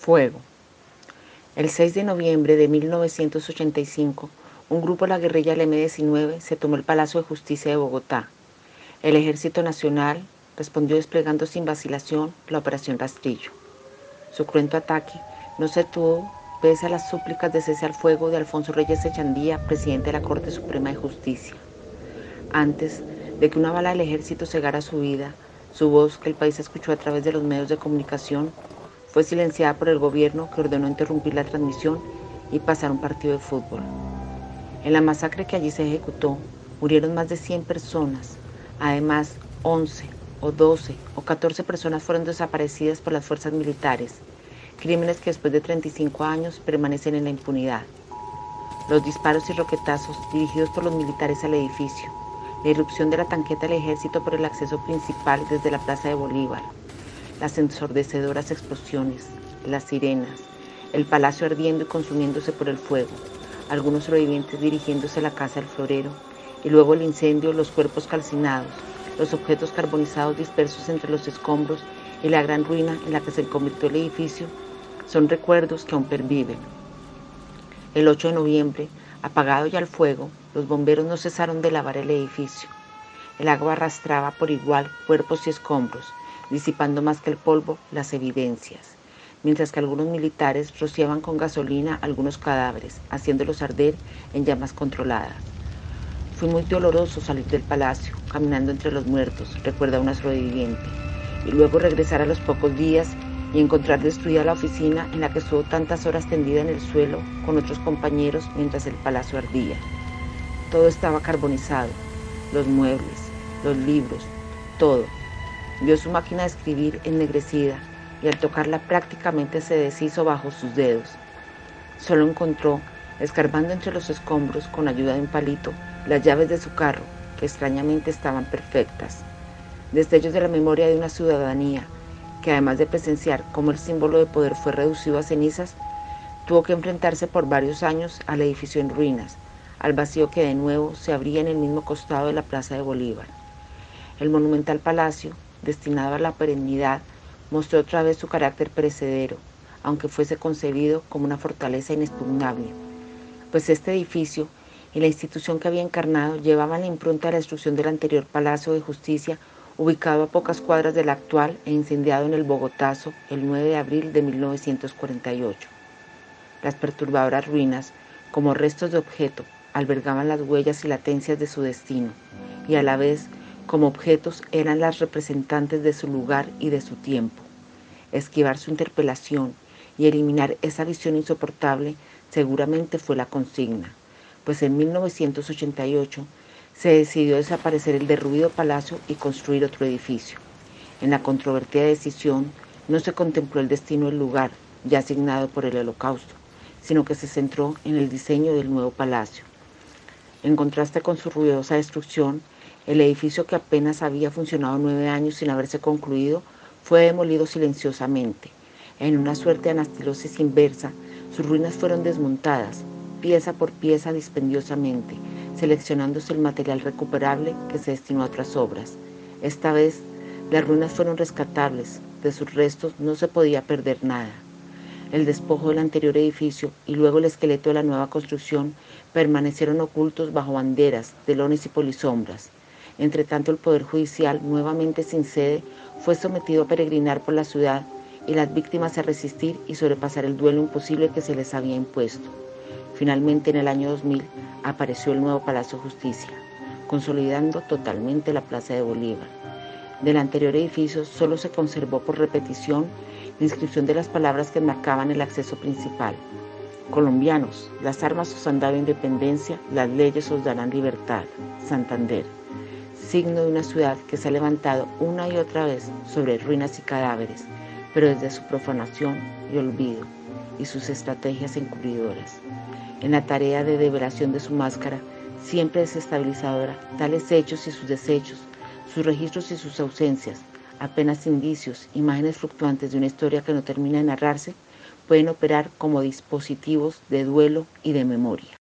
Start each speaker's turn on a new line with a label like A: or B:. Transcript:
A: Fuego. El 6 de noviembre de 1985, un grupo de la guerrilla del M-19 se tomó el Palacio de Justicia de Bogotá. El Ejército Nacional respondió desplegando sin vacilación la Operación Rastrillo. Su cruento ataque no se tuvo pese a las súplicas de cese al fuego de Alfonso Reyes Echandía, presidente de la Corte Suprema de Justicia. Antes de que una bala del ejército cegara su vida, su voz que el país escuchó a través de los medios de comunicación fue silenciada por el gobierno que ordenó interrumpir la transmisión y pasar un partido de fútbol. En la masacre que allí se ejecutó, murieron más de 100 personas. Además, 11 o 12 o 14 personas fueron desaparecidas por las fuerzas militares, crímenes que después de 35 años permanecen en la impunidad. Los disparos y roquetazos dirigidos por los militares al edificio, la irrupción de la tanqueta del ejército por el acceso principal desde la Plaza de Bolívar, las ensordecedoras explosiones, las sirenas, el palacio ardiendo y consumiéndose por el fuego, algunos sobrevivientes dirigiéndose a la casa del florero, y luego el incendio, los cuerpos calcinados, los objetos carbonizados dispersos entre los escombros y la gran ruina en la que se convirtió el edificio, son recuerdos que aún perviven. El 8 de noviembre, apagado ya el fuego, los bomberos no cesaron de lavar el edificio. El agua arrastraba por igual cuerpos y escombros, disipando más que el polvo las evidencias, mientras que algunos militares rociaban con gasolina algunos cadáveres, haciéndolos arder en llamas controladas. Fue muy doloroso salir del palacio, caminando entre los muertos, recuerda una sobreviviente, y luego regresar a los pocos días y encontrar destruida la oficina en la que estuvo tantas horas tendida en el suelo con otros compañeros mientras el palacio ardía. Todo estaba carbonizado, los muebles, los libros, todo, Vio su máquina de escribir ennegrecida y al tocarla prácticamente se deshizo bajo sus dedos. Solo encontró, escarbando entre los escombros con ayuda de un palito, las llaves de su carro, que extrañamente estaban perfectas. Destellos de la memoria de una ciudadanía que además de presenciar cómo el símbolo de poder fue reducido a cenizas, tuvo que enfrentarse por varios años al edificio en ruinas, al vacío que de nuevo se abría en el mismo costado de la Plaza de Bolívar. El monumental palacio, destinado a la perennidad, mostró otra vez su carácter perecedero, aunque fuese concebido como una fortaleza inexpugnable, pues este edificio y la institución que había encarnado llevaban la impronta de la destrucción del anterior Palacio de Justicia, ubicado a pocas cuadras del actual e incendiado en el Bogotazo el 9 de abril de 1948. Las perturbadoras ruinas, como restos de objeto, albergaban las huellas y latencias de su destino, y a la vez como objetos eran las representantes de su lugar y de su tiempo. Esquivar su interpelación y eliminar esa visión insoportable seguramente fue la consigna, pues en 1988 se decidió desaparecer el derruido palacio y construir otro edificio. En la controvertida decisión no se contempló el destino del lugar ya asignado por el holocausto, sino que se centró en el diseño del nuevo palacio. En contraste con su ruidosa destrucción, el edificio que apenas había funcionado nueve años sin haberse concluido fue demolido silenciosamente. En una suerte de anastilosis inversa, sus ruinas fueron desmontadas, pieza por pieza dispendiosamente, seleccionándose el material recuperable que se destinó a otras obras. Esta vez, las ruinas fueron rescatables, de sus restos no se podía perder nada. El despojo del anterior edificio y luego el esqueleto de la nueva construcción permanecieron ocultos bajo banderas, telones y polisombras. Entre tanto, el Poder Judicial, nuevamente sin sede, fue sometido a peregrinar por la ciudad y las víctimas a resistir y sobrepasar el duelo imposible que se les había impuesto. Finalmente, en el año 2000, apareció el nuevo Palacio de Justicia, consolidando totalmente la Plaza de Bolívar. Del anterior edificio solo se conservó por repetición la inscripción de las palabras que marcaban el acceso principal. Colombianos, las armas os han dado independencia, las leyes os darán libertad. Santander signo de una ciudad que se ha levantado una y otra vez sobre ruinas y cadáveres, pero desde su profanación y olvido y sus estrategias encubridoras. En la tarea de develación de su máscara, siempre desestabilizadora, tales hechos y sus desechos, sus registros y sus ausencias, apenas indicios, imágenes fluctuantes de una historia que no termina de narrarse, pueden operar como dispositivos de duelo y de memoria.